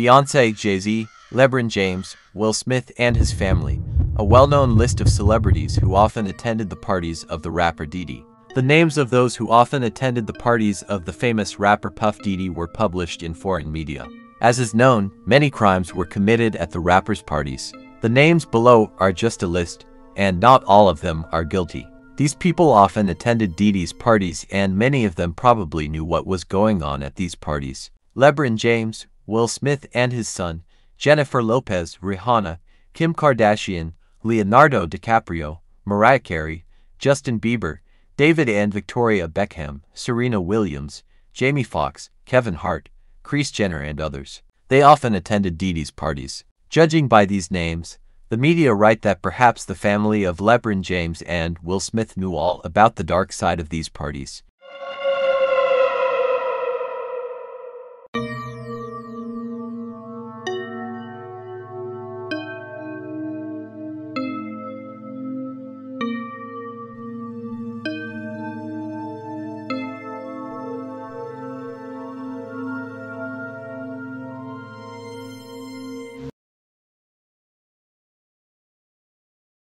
Beyonce, Jay-Z, LeBron James, Will Smith, and his family, a well-known list of celebrities who often attended the parties of the rapper Diddy. The names of those who often attended the parties of the famous rapper Puff Diddy were published in foreign media. As is known, many crimes were committed at the rapper's parties. The names below are just a list, and not all of them are guilty. These people often attended Diddy's parties and many of them probably knew what was going on at these parties. LeBron James, Will Smith and his son, Jennifer Lopez, Rihanna, Kim Kardashian, Leonardo DiCaprio, Mariah Carey, Justin Bieber, David and Victoria Beckham, Serena Williams, Jamie Foxx, Kevin Hart, Kris Jenner and others. They often attended Diddy's parties. Judging by these names, the media write that perhaps the family of LeBron James and Will Smith knew all about the dark side of these parties.